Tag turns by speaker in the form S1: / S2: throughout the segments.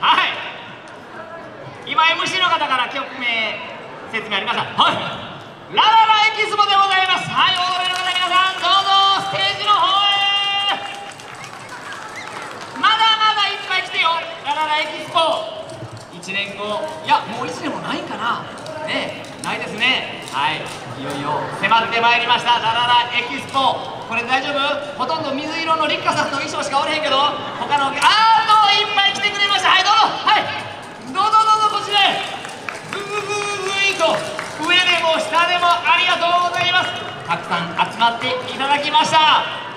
S1: はい。今 MC の方から曲名説明ありましたはい。ラララエキスポでございます。はいお踊りの方皆さんどうぞステージの方へ。まだまだいっぱい来てよ。ラララエキスポ。1年後。いやもう1年もないかな。ねないですね。はい。いよいよ迫ってまいりました。ラララエキスポ。これ大丈夫？ほとんど水色の立花さんの衣装しかおれへんけど他のあー集まっていただきました。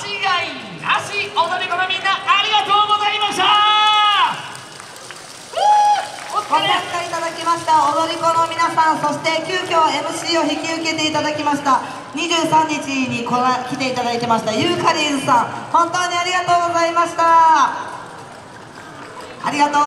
S1: 違いなし踊り子のみんなありがとうございました。
S2: ご参加いただきました。踊り子の皆さんそして急遽 MC を引き受けていただきました。23日に来ていただいてました。ユーカリンさん本当にありがとうございました。ありがとう